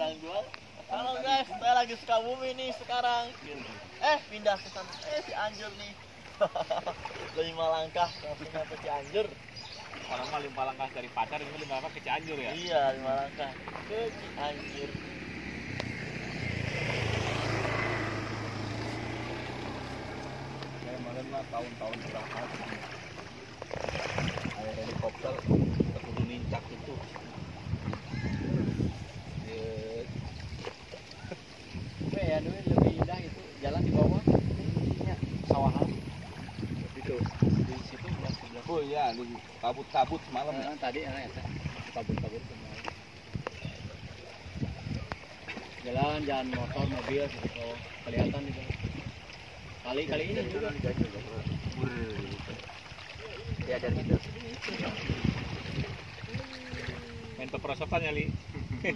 bilang gua halo guys saya lagi Sukabumi nih sekarang. Eh pindah ke sana. Eh Cianjur nih. Lima langkah langsung sampai Cianjur Orang mah lima langkah dari pacar, ini lima langkah ke Cianjur ya. iya lima langkah ke Cianjur Saya kemarin mah tahun-tahun berapa Ada helikopter ke kudu nincak itu. Eh, Tapi ya dulu lebih indah itu jalan di bawah ininya sawahan itu. di situ belas sebelas Oh iya, di kabut-kabut semalam ya. Eh, tadi enak ya kabur-kabur ke mana jalan jalan motor mobil bawah kelihatan itu kali kali ini juga. Ya dan itu Main peperosotan ya, Li.